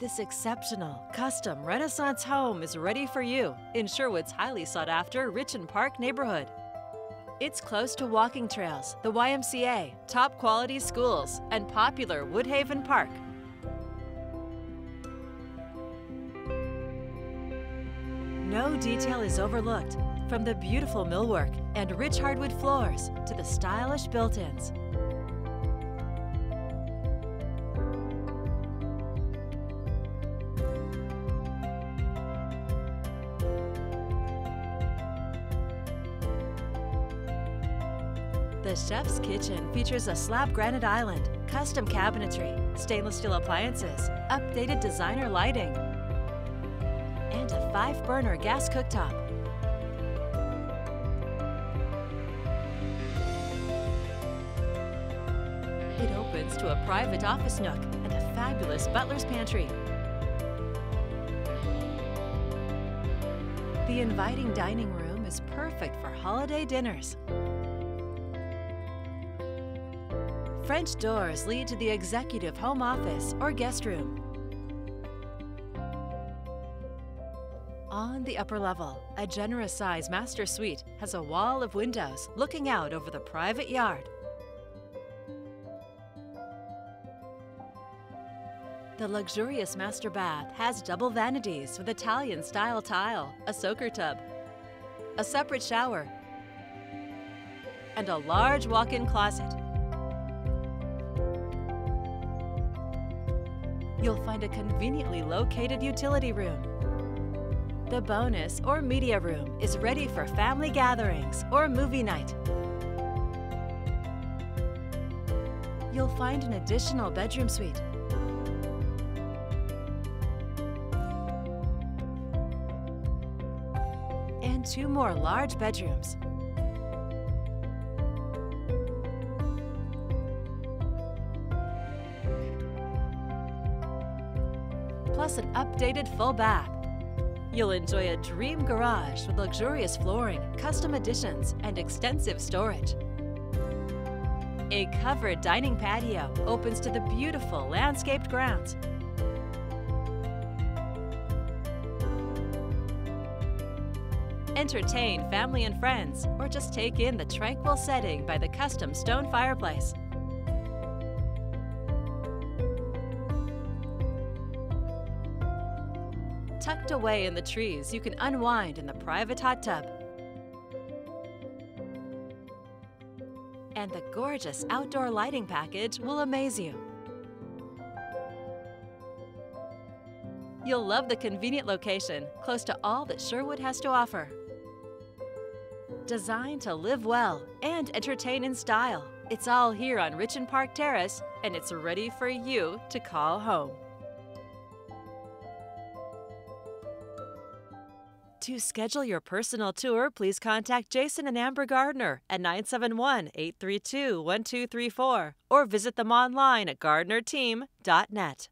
This exceptional, custom Renaissance home is ready for you in Sherwood's highly sought after Richen Park neighborhood. It's close to walking trails, the YMCA, top quality schools, and popular Woodhaven Park. No detail is overlooked, from the beautiful millwork and rich hardwood floors to the stylish built The Chef's Kitchen features a slab granite island, custom cabinetry, stainless steel appliances, updated designer lighting, and a five burner gas cooktop. It opens to a private office nook and a fabulous butler's pantry. The inviting dining room is perfect for holiday dinners. French doors lead to the executive home office or guest room. On the upper level, a generous size master suite has a wall of windows looking out over the private yard. The luxurious master bath has double vanities with Italian style tile, a soaker tub, a separate shower, and a large walk in closet. You'll find a conveniently located utility room. The bonus or media room is ready for family gatherings or movie night. You'll find an additional bedroom suite and two more large bedrooms. Plus an updated full bath. You'll enjoy a dream garage with luxurious flooring, custom additions, and extensive storage. A covered dining patio opens to the beautiful landscaped grounds. Entertain family and friends, or just take in the tranquil setting by the custom stone fireplace. Tucked away in the trees, you can unwind in the private hot tub. And the gorgeous outdoor lighting package will amaze you. You'll love the convenient location, close to all that Sherwood has to offer. Designed to live well and entertain in style, it's all here on Richen Park Terrace, and it's ready for you to call home. To schedule your personal tour, please contact Jason and Amber Gardner at 971 832 1234 or visit them online at gardnerteam.net.